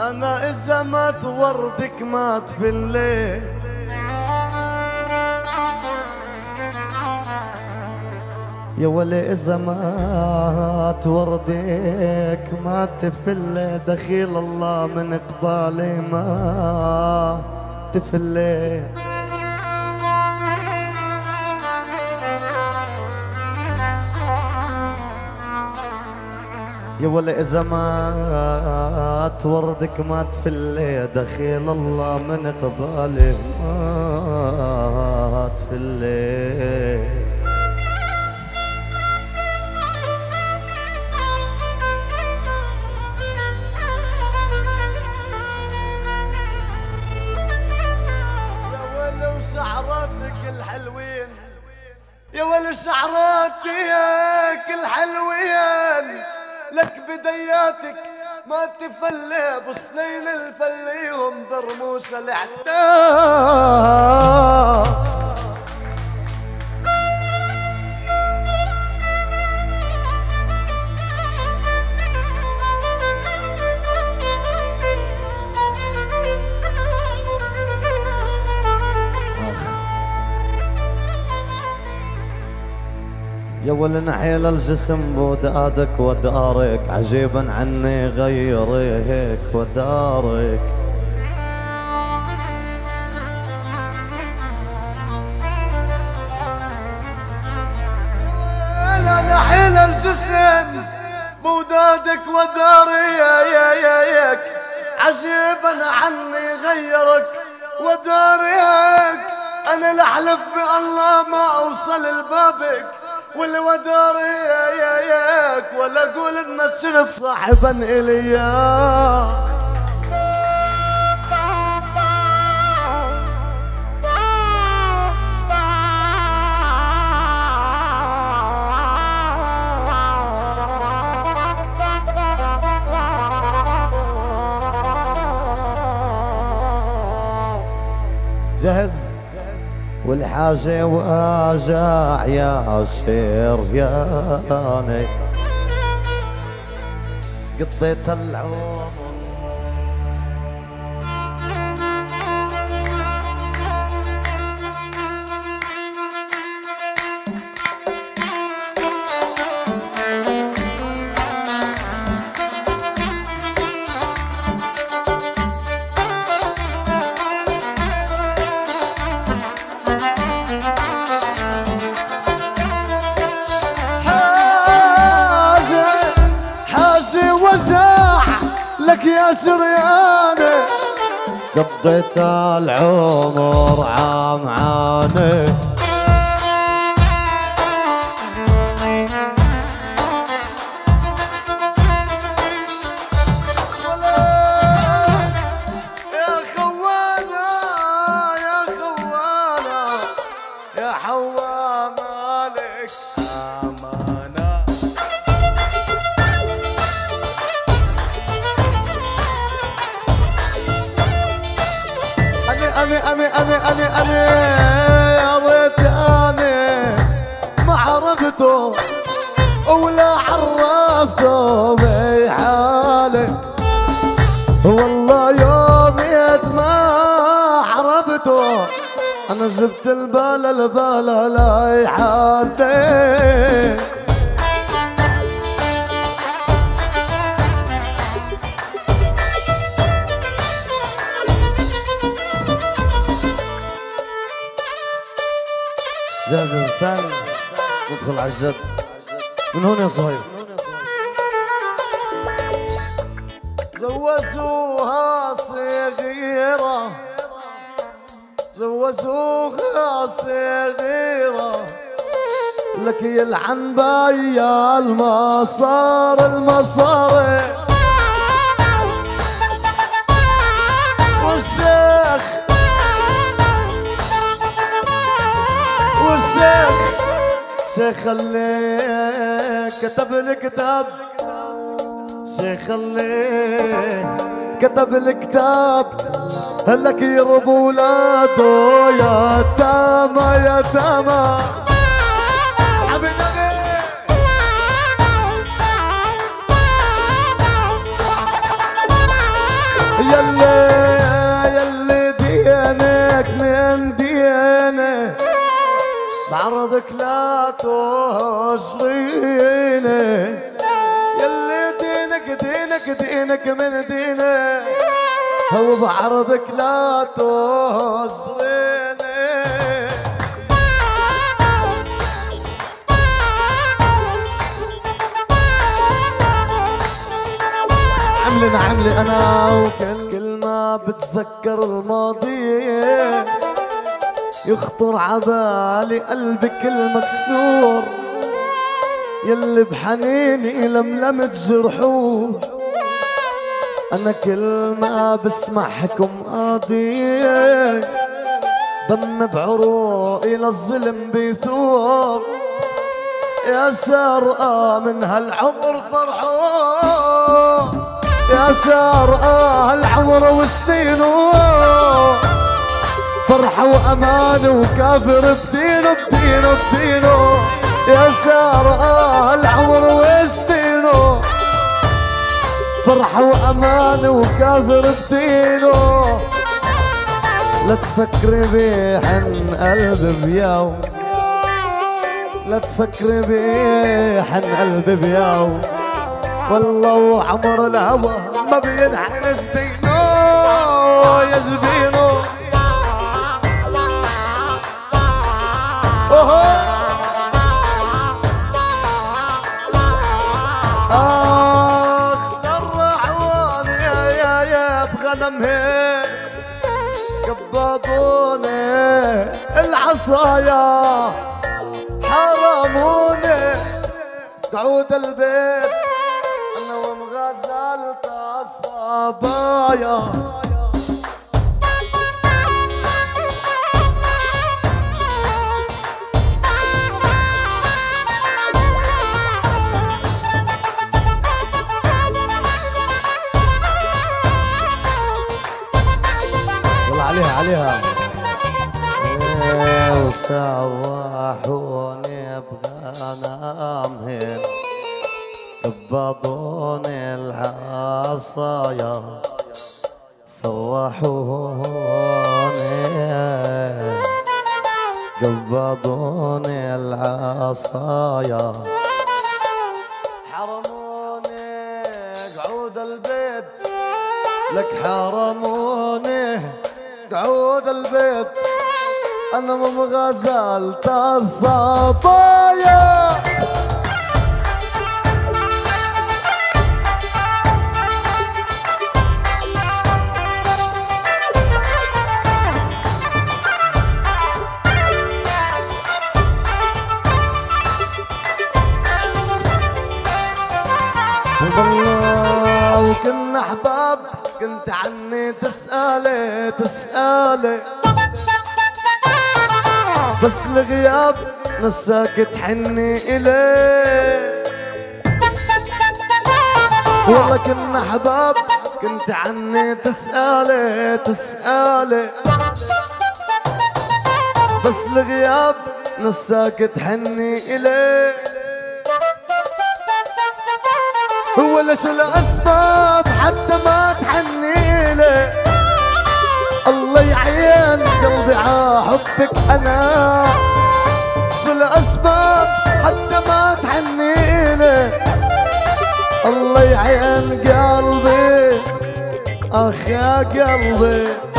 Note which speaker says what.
Speaker 1: أنا إذا مات وردك مات في الليل يا ولي إذا مات وردك مات في الليل دخيل الله من قبالي ما تفلي يا ولا إذا وردك مات في الليل دخيل الله من الليل يا ولا وشعراتك الحلوين يا ولا شعراتك الحلوين. لك بدياتك ما تفلي بسنين الفليهم برموس الإعتاب. يا ولن حيل الجسم بودادك ودارك عجيبا عني غيرك ودارك. أنا حيل الجسم بودادك ياك عجيبا عني غيرك وداريك أنا لحلف بالله ما أوصل لبابك والوداري يا يا ياك ولا أقول انك صرت صاحبا اليا جهز. والحاجة واجع يا شرياني قضيت العمر لك يا شرياني قضيت العمر عام عاني. عرفته بحالي والله يوميت ما عرفته أنا جبت البال البال لا يحاتي جاهز انسان ندخل على الجد. من هون يا صهيب جوزوها صغيرة لك يلعن بيا المصار المصاري والشيخ والشيخ. شيخ اللي كتب الكتاب. شيخ اللي كتب الكتاب. هلك يربوا ولاده يا تاما يا تاما. يلي دينك من بعرضك لا تشغيني يلي دينك دينك دينك من دينه. هو بعرضك لا تشغيني عملي عملي أنا وكل كل ما بتذكر الماضي يخطر عبالي قلبك المكسور يلي بحنيني لملمت جرحوه. أنا كل ما بسمع حكم قاضي دم بعروقي للظلم بيثور. يا سارقة من هالعمر فرحان يا سارقة هالعمر وسنينه. فرحة وأمان وكافر بدينه بدينه بدينه. يا سارقة هالعمر وسنينه فرحة وأمان وكافر بدينه لا تفكري بيحن قلبي بيوم لا تفكري بيحن قلبي والله وعمر الهوى ما بينحن جبينه يا جبينه العصايا حرموني. قعود البيت. أنا ومغزلت الصبايا عليها عليها. وسوحوني بغنمهن قبضوني العصايا سوحوني قبضوني العصايا حرموني قعود البيت. لك حرموني قعود البيت. أنا مو غزلت الصبايا والله وكنا أحباب كنت عني تسألي تسألي. بس الغياب نساك تحني إليه. والله كنا احباب كنت عني تسألي تسألي. بس الغياب نساك تحني إليه. هو ليش الأسباب حتى ما تحني له الله يعين قلبي ع حبك أنا. شو الأسباب حتى ما تحني له الله يعين قلبي أخ يا قلبي.